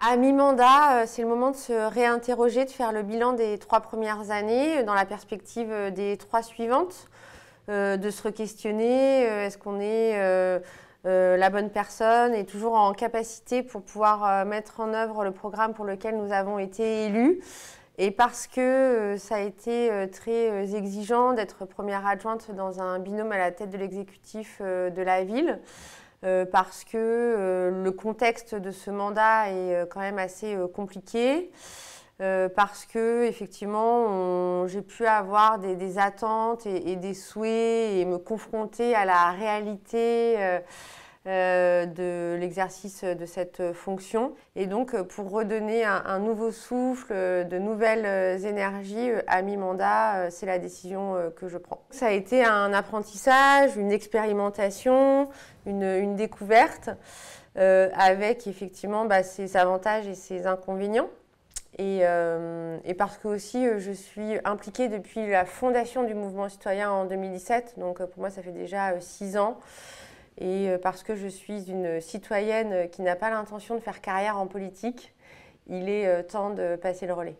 À mi-mandat, c'est le moment de se réinterroger, de faire le bilan des trois premières années dans la perspective des trois suivantes, de se re-questionner, est-ce qu'on est la bonne personne et toujours en capacité pour pouvoir mettre en œuvre le programme pour lequel nous avons été élus. Et parce que euh, ça a été euh, très euh, exigeant d'être première adjointe dans un binôme à la tête de l'exécutif de la ville, parce que le contexte de ce mandat est quand même assez compliqué. parce que effectivement j'ai pu avoir des, attentes et, des souhaits et me confronter à la réalité euh, de l'exercice de cette fonction. Et donc, euh, pour redonner un, nouveau souffle, euh, de nouvelles énergies à mi-mandat, c'est la décision que je prends. Ça a été un apprentissage, une expérimentation, une, découverte, avec effectivement bah, ses avantages et ses inconvénients. Et, et, parce que aussi je suis impliquée depuis la fondation du mouvement citoyen en 2017, donc pour moi ça fait déjà six ans et euh, parce que je suis une citoyenne qui n'a pas l'intention de faire carrière en politique, il est euh, temps de passer le relais.